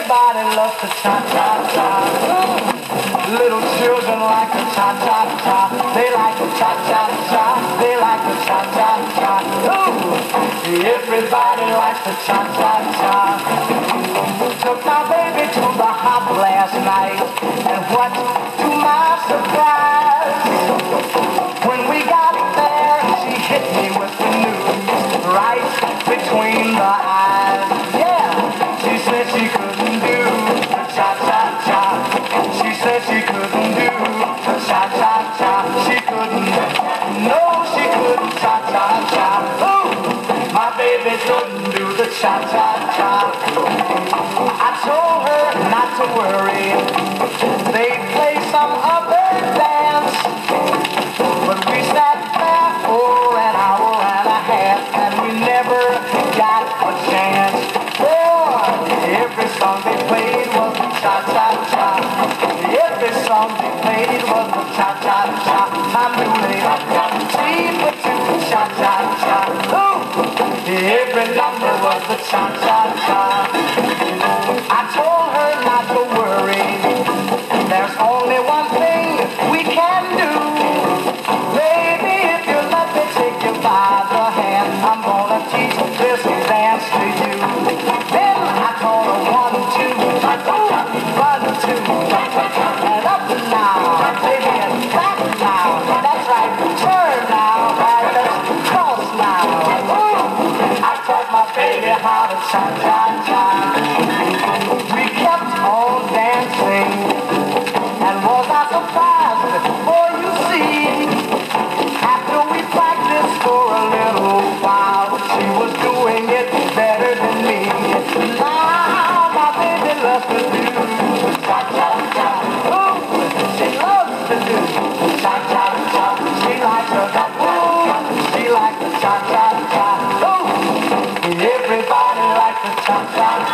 Everybody loves the cha-cha-cha. Little children like the cha-cha-cha. They like the cha-cha-cha. They like the cha-cha-cha. Everybody likes the cha-cha-cha. Took my baby to the hop last night. And what to my surprise, when we got there, she hit me with the news right No, she couldn't cha-cha-cha. My baby couldn't do the cha-cha-cha. I told her not to worry. They play some other dance. But we sat there for an hour and a half and we never got a chance. Boy, every song they played was. Every song they played was the cha-cha-cha. Knew they had got deeper to the cha-cha-cha. Every number was the cha-cha-cha. Baby how to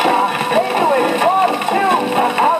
it one, two,